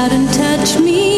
out and touch me.